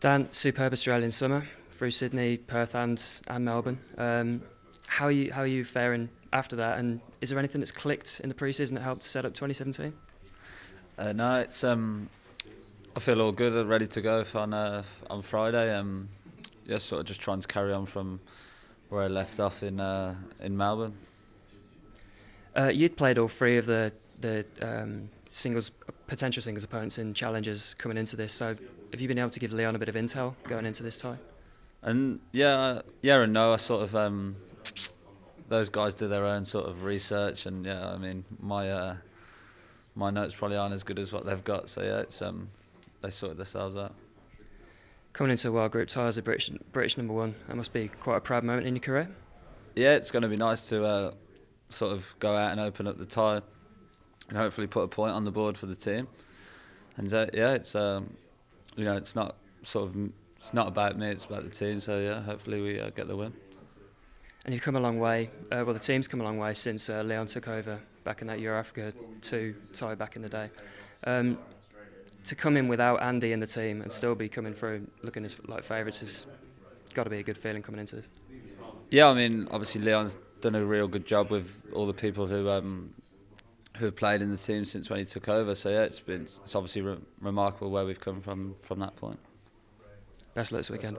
Dan, superb Australian summer through Sydney, Perth, and and Melbourne. Um, how are you how are you faring after that? And is there anything that's clicked in the preseason that helped set up 2017? Uh, no, it's um, I feel all good, and ready to go on uh, on Friday. Um, yeah, sort of just trying to carry on from where I left off in uh, in Melbourne. Uh, you'd played all three of the the um, singles potential singles opponents and challenges coming into this. So have you been able to give Leon a bit of intel going into this tie? And yeah, yeah and no. I sort of um, those guys do their own sort of research, and yeah, I mean my uh, my notes probably aren't as good as what they've got. So yeah, it's um, they sorted themselves out. Coming into a World Group tie as a British British number one, that must be quite a proud moment in your career. Yeah, it's going to be nice to uh, sort of go out and open up the tie, and hopefully put a point on the board for the team. And uh, yeah, it's um, you know it's not sort of it's not about me, it's about the team. So yeah, hopefully we uh, get the win. And you've come a long way. Uh, well, the team's come a long way since uh, Leon took over back in that Euro Africa two tie back in the day. Um, to come in without Andy in the team and still be coming through looking as like favourites has got to be a good feeling coming into this. Yeah, I mean, obviously Leon's done a real good job with all the people who um, who have played in the team since when he took over. So yeah, it's been it's obviously re remarkable where we've come from from that point. Best luck this weekend.